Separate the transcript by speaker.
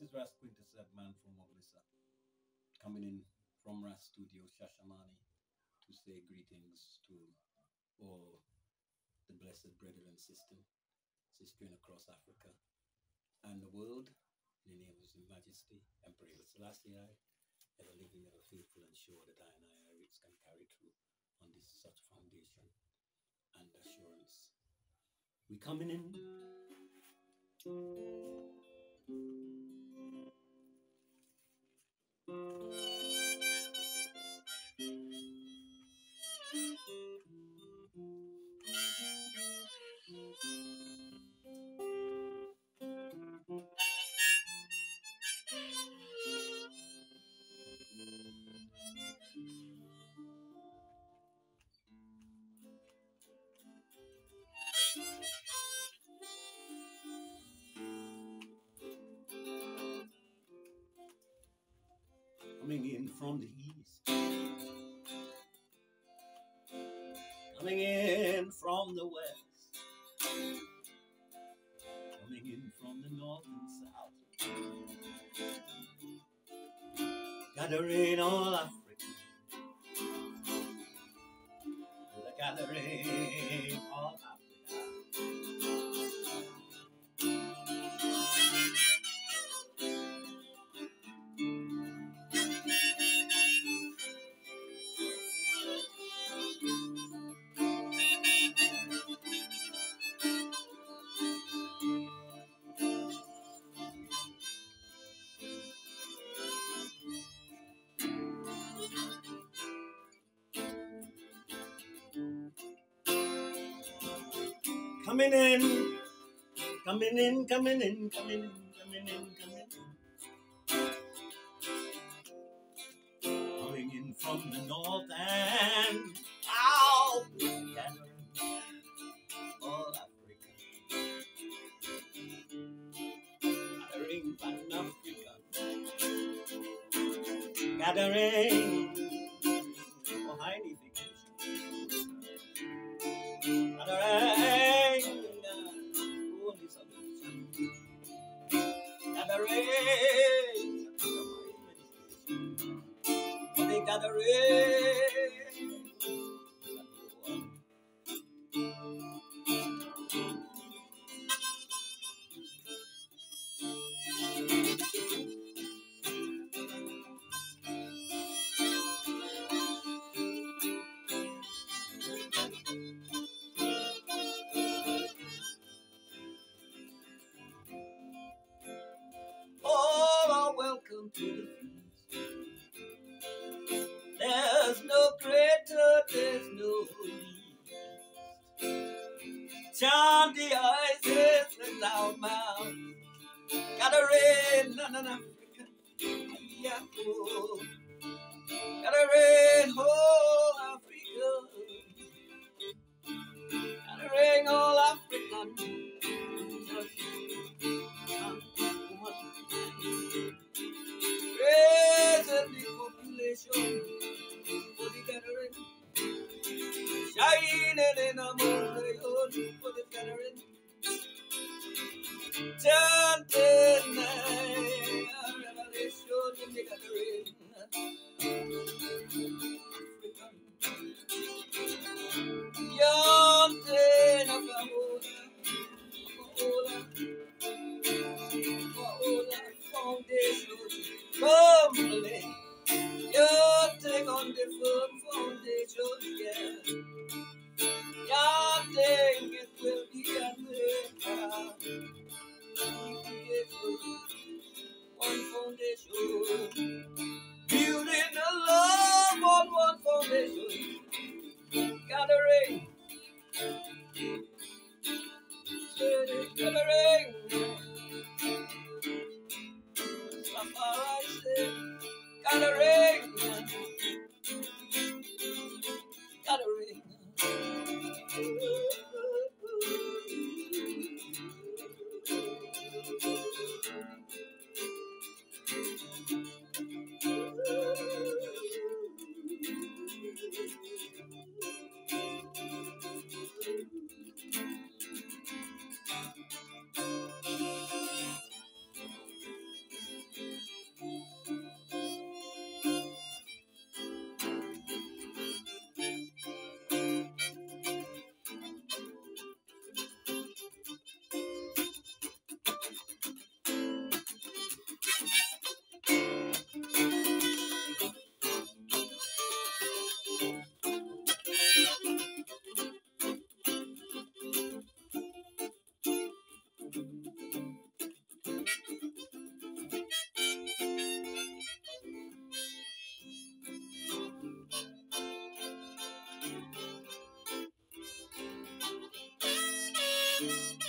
Speaker 1: is Ras Kawintseb, that man from Moglisa, coming in from Ras Studio, Shashamani, to say greetings to all the blessed brethren and sister, sistering across Africa and the world. In the name of His Majesty, Emperor Selassie, I, ever living, ever faithful, and sure that I and I, Irish, can carry through on this such foundation and assurance. We coming in. Coming in from the east. Coming in from the west. Coming in from the north and south. Gathering all Africa. Gathering Coming in, coming in, coming in, coming in, coming in, coming in. Coming in from the north and south, gathering all Africa. Gathering Pan Africa. Gathering for Gathering, na na na, Africa. Yeah, oh. Gathering, oh, Africa. Gathering all African. Raising the population for the gathering. Shining in a mountain Rastafari say, gathering.
Speaker 2: Thank